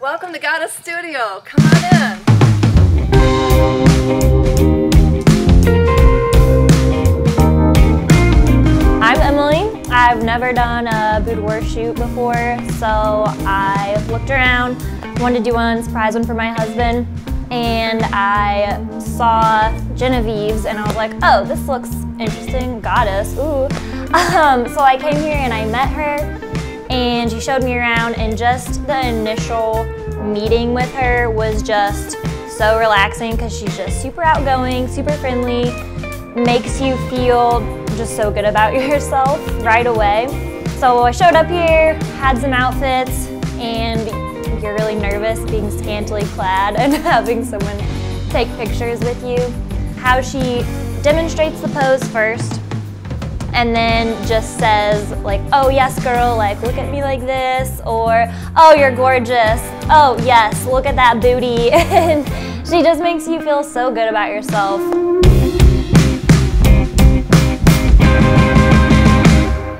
Welcome to Goddess Studio. Come on in. I'm Emily. I've never done a boudoir shoot before, so I looked around, wanted to do one, surprise one for my husband, and I saw Genevieve's and I was like, oh, this looks interesting, goddess, ooh. Um, so I came here and I met her and she showed me around and just the initial meeting with her was just so relaxing because she's just super outgoing, super friendly, makes you feel just so good about yourself right away. So I showed up here, had some outfits, and you're really nervous being scantily clad and having someone take pictures with you. How she demonstrates the pose first, and then just says like, oh yes girl, like look at me like this, or oh you're gorgeous, oh yes, look at that booty. and she just makes you feel so good about yourself.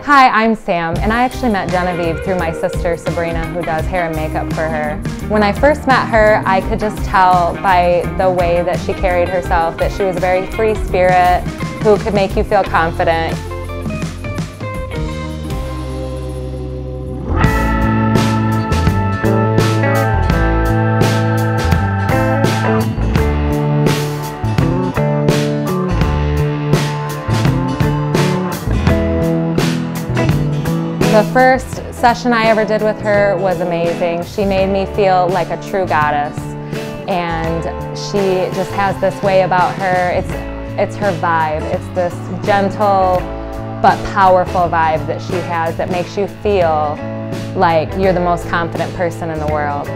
Hi, I'm Sam, and I actually met Genevieve through my sister Sabrina, who does hair and makeup for her. When I first met her, I could just tell by the way that she carried herself that she was a very free spirit who could make you feel confident. The first session I ever did with her was amazing. She made me feel like a true goddess. And she just has this way about her. It's, it's her vibe. It's this gentle but powerful vibe that she has that makes you feel like you're the most confident person in the world.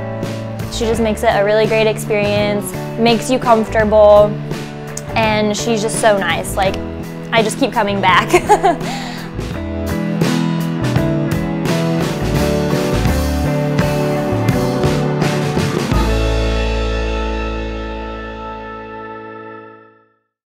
She just makes it a really great experience, makes you comfortable, and she's just so nice. Like, I just keep coming back.